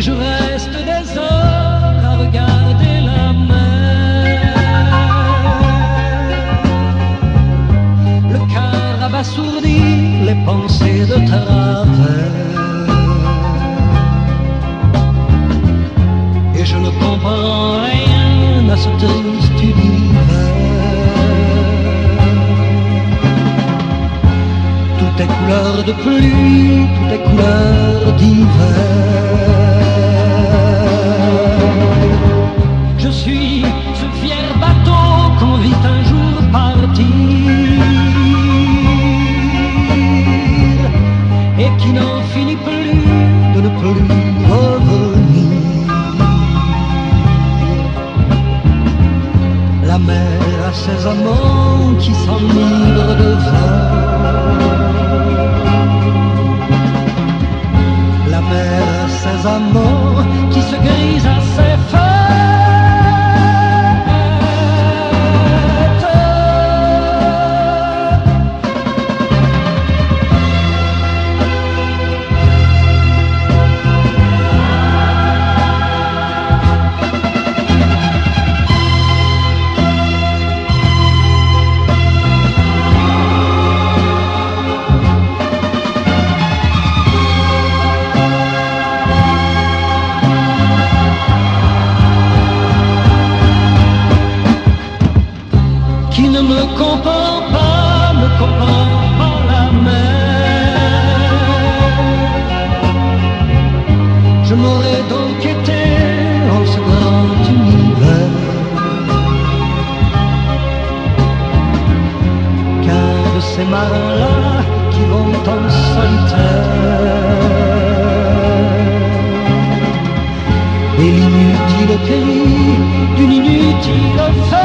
je reste des heures à regarder la mer. Le cœur abasourdi, les pensées de travers. Et je ne comprends rien à ce triste univers. Tout est couleur de pluie, tout est couleur d'hiver. Et qui n'en finit plus de ne plus revenir. La mer a ses amants qui s'enivrent de vin. La mer a ses amants me compare pas, me compare par la mer. Je m'aurais donc été en ce grand univers. Car de ces marins-là qui vont en solitaire. Et l'inutile pays d'une inutile fête.